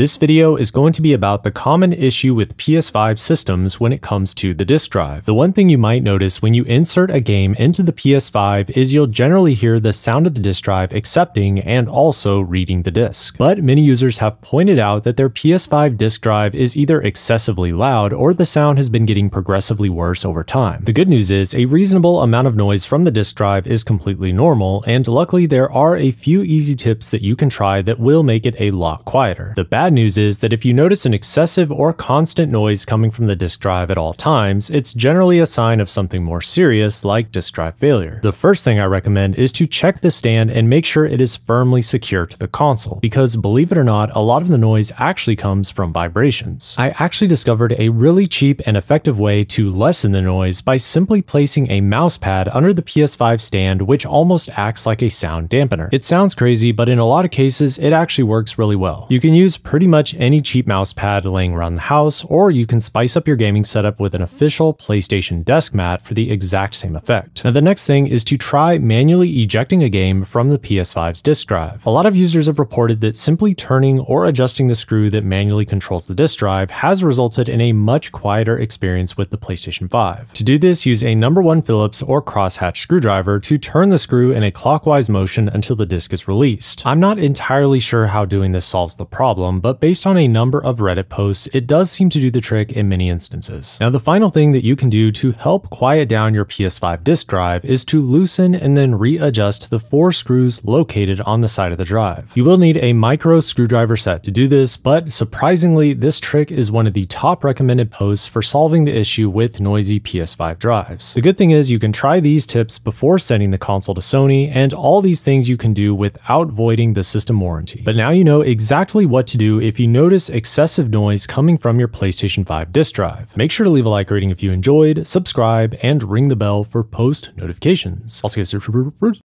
This video is going to be about the common issue with PS5 systems when it comes to the disk drive. The one thing you might notice when you insert a game into the PS5 is you'll generally hear the sound of the disk drive accepting and also reading the disk. But many users have pointed out that their PS5 disk drive is either excessively loud or the sound has been getting progressively worse over time. The good news is a reasonable amount of noise from the disk drive is completely normal, and luckily there are a few easy tips that you can try that will make it a lot quieter. The bad news is that if you notice an excessive or constant noise coming from the disk drive at all times, it's generally a sign of something more serious like disk drive failure. The first thing I recommend is to check the stand and make sure it is firmly secure to the console, because believe it or not, a lot of the noise actually comes from vibrations. I actually discovered a really cheap and effective way to lessen the noise by simply placing a mouse pad under the PS5 stand which almost acts like a sound dampener. It sounds crazy, but in a lot of cases, it actually works really well. You can use pretty much any cheap mouse pad laying around the house, or you can spice up your gaming setup with an official PlayStation desk mat for the exact same effect. Now the next thing is to try manually ejecting a game from the PS5's disk drive. A lot of users have reported that simply turning or adjusting the screw that manually controls the disk drive has resulted in a much quieter experience with the PlayStation 5. To do this, use a number 1 Phillips or crosshatch screwdriver to turn the screw in a clockwise motion until the disk is released. I'm not entirely sure how doing this solves the problem, but based on a number of Reddit posts, it does seem to do the trick in many instances. Now, the final thing that you can do to help quiet down your PS5 disk drive is to loosen and then readjust the four screws located on the side of the drive. You will need a micro screwdriver set to do this, but surprisingly, this trick is one of the top recommended posts for solving the issue with noisy PS5 drives. The good thing is you can try these tips before sending the console to Sony, and all these things you can do without voiding the system warranty. But now you know exactly what to do if you notice excessive noise coming from your PlayStation 5 disk drive. Make sure to leave a like rating if you enjoyed, subscribe, and ring the bell for post notifications. Guys